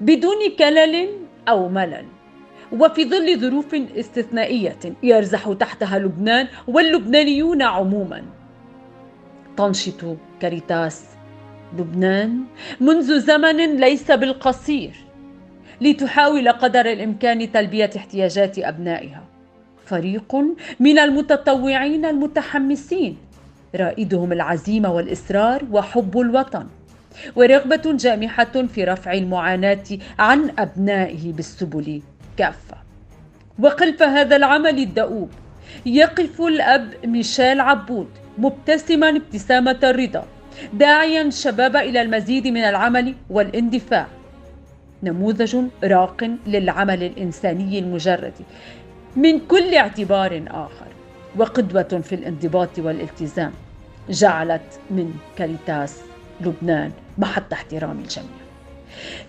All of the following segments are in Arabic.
بدون كلل أو ملل. وفي ظل ظروف استثنائية يرزح تحتها لبنان واللبنانيون عموما. تنشط كاريتاس لبنان منذ زمن ليس بالقصير لتحاول قدر الإمكان تلبية احتياجات أبنائها. فريق من المتطوعين المتحمسين رائدهم العزيمه والإصرار وحب الوطن. ورغبة جامحة في رفع المعاناة عن أبنائه بالسبل. كافه وخلف هذا العمل الدؤوب. يقف الأب ميشيل عبود مبتسما ابتسامة الرضا داعيا الشباب إلى المزيد من العمل والاندفاع. نموذج راق للعمل الإنساني المجرد من كل اعتبار آخر. وقدوة في الانضباط والالتزام جعلت من كاريتاس لبنان محط احترام الجميع.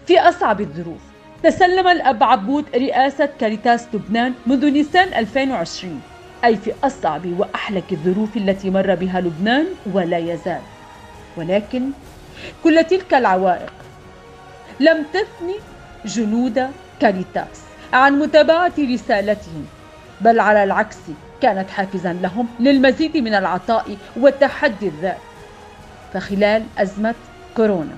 في أصعب الظروف تسلم الأب عبود رئاسة كاريتاس لبنان منذ نيسان 2020 أي في أصعب وأحلك الظروف التي مر بها لبنان ولا يزال. ولكن كل تلك العوائق لم تثني جنود كاريتاس عن متابعة رسالتهم بل على العكس كانت حافزا لهم للمزيد من العطاء والتحدي الذات. فخلال أزمة كورونا.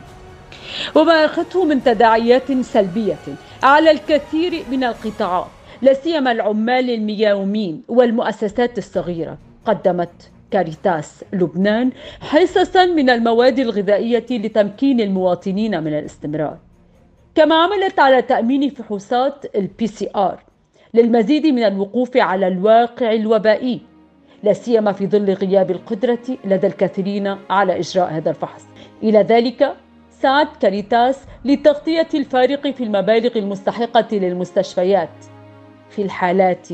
وما أخذته من تداعيات سلبية على الكثير من القطاعات لا سيما العمال المياومين والمؤسسات الصغيرة. قدمت كاريتاس لبنان حصصا من المواد الغذائية لتمكين المواطنين من الاستمرار. كما عملت على تأمين فحوصات البي سي آر للمزيد من الوقوف على الواقع الوبائي. لا سيما في ظل غياب القدرة لدى الكثيرين على إجراء هذا الفحص. إلى ذلك سعت كاريتاس لتغطية الفارق في المبالغ المستحقة للمستشفيات في الحالات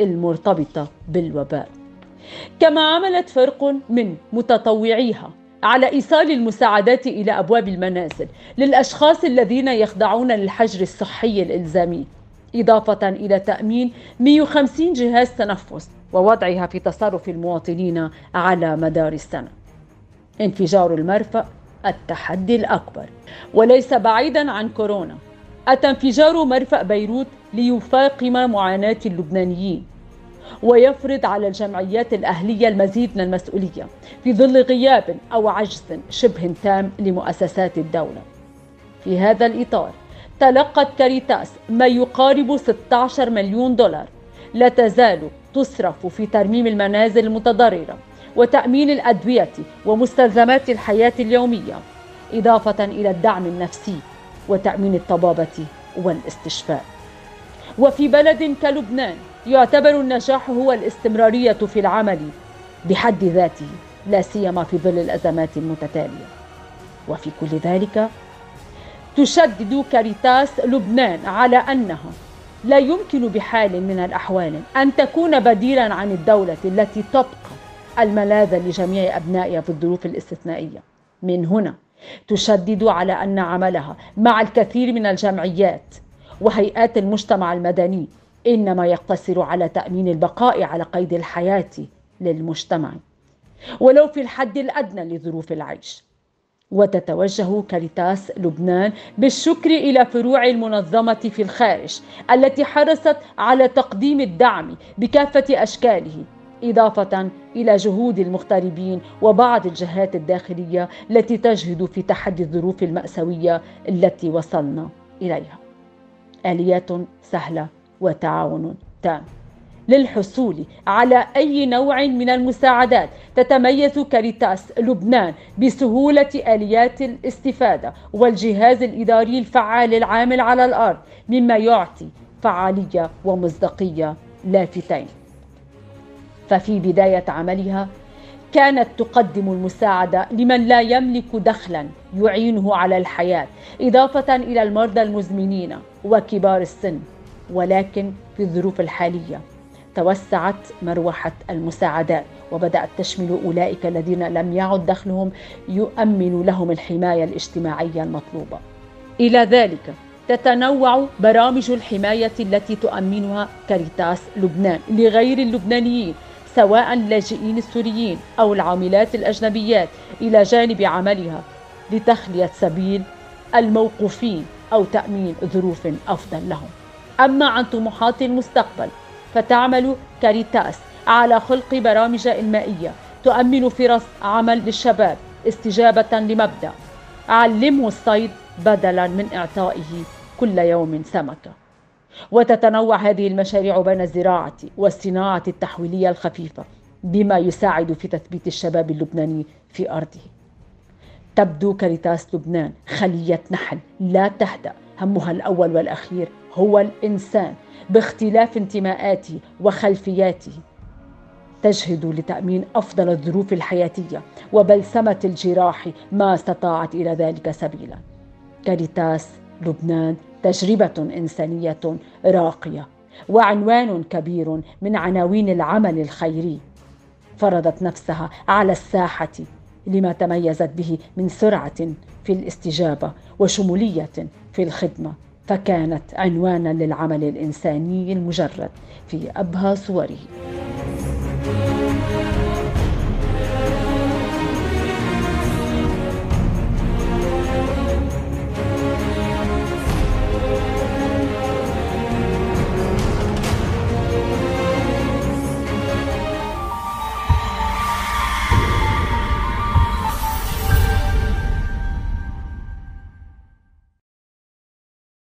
المرتبطة بالوباء. كما عملت فرق من متطوعيها على إيصال المساعدات إلى أبواب المنازل للأشخاص الذين يخضعون للحجر الصحي الإلزامي. إضافة إلى تأمين 150 جهاز تنفس ووضعها في تصرف المواطنين على مدار السنة. انفجار المرفأ التحدي الأكبر. وليس بعيدا عن كورونا أتى انفجار مرفأ بيروت ليفاقم معاناة اللبنانيين ويفرض على الجمعيات الأهلية المزيد من المسؤولية في ظل غياب أو عجز شبه تام لمؤسسات الدولة. في هذا الإطار تلقت كاريتاس ما يقارب 16 مليون دولار. لا تزال تصرف في ترميم المنازل المتضررة وتأمين الأدوية ومستلزمات الحياة اليومية إضافة إلى الدعم النفسي وتأمين الطبابة والاستشفاء. وفي بلد كلبنان يعتبر النجاح هو الاستمرارية في العمل بحد ذاته لا سيما في ظل الأزمات المتتالية. وفي كل ذلك تشدد كاريتاس لبنان على أنها لا يمكن بحال من الأحوال أن تكون بديلا عن الدولة التي تبقى الملاذ لجميع أبنائها في الظروف الاستثنائية. من هنا تشدد على أن عملها مع الكثير من الجمعيات وهيئات المجتمع المدني إنما يقتصر على تأمين البقاء على قيد الحياة للمجتمع. ولو في الحد الأدنى لظروف العيش. وتتوجه كاريتاس لبنان بالشكر إلى فروع المنظمة في الخارج التي حرصت على تقديم الدعم بكافة أشكاله إضافة إلى جهود المغتربين وبعض الجهات الداخلية التي تجهد في تحدي الظروف المأساوية التي وصلنا إليها. آليات سهلة وتعاون تام للحصول على أي نوع من المساعدات تتميز كاريتاس لبنان بسهولة آليات الاستفادة والجهاز الإداري الفعال العامل على الأرض مما يعطي فعالية ومصداقية لافتين. ففي بداية عملها كانت تقدم المساعدة لمن لا يملك دخلا يعينه على الحياة إضافة إلى المرضى المزمنين وكبار السن ولكن في الظروف الحالية توسعت مروحة المساعدات وبدات تشمل أولئك الذين لم يعد دخلهم يؤمن لهم الحماية الاجتماعية المطلوبة. إلى ذلك تتنوع برامج الحماية التي تؤمنها كاريتاس لبنان لغير اللبنانيين سواء اللاجئين السوريين أو العاملات الأجنبيات إلى جانب عملها لتخلية سبيل الموقوفين أو تأمين ظروف أفضل لهم. أما عن طموحات المستقبل فتعمل كاريتاس على خلق برامج إنمائية تؤمن فرص عمل للشباب استجابة لمبدأ. علموا الصيد بدلا من إعطائه كل يوم سمكة وتتنوع هذه المشاريع بين الزراعة والصناعة التحويلية الخفيفة بما يساعد في تثبيت الشباب اللبناني في أرضه. تبدو كاريتاس لبنان خلية نحل لا تهدأ همها الأول والأخير هو الإنسان باختلاف انتماءاته وخلفياته. تجهد لتأمين أفضل الظروف الحياتية وبلسمة الجراح ما استطاعت إلى ذلك سبيلا. كاريتاس لبنان تجربة إنسانية راقية وعنوان كبير من عناوين العمل الخيري. فرضت نفسها على الساحة لما تميزت به من سرعة في الاستجابة وشمولية في الخدمة. فكانت عنوانا للعمل الإنساني المجرد في أبهى صوره.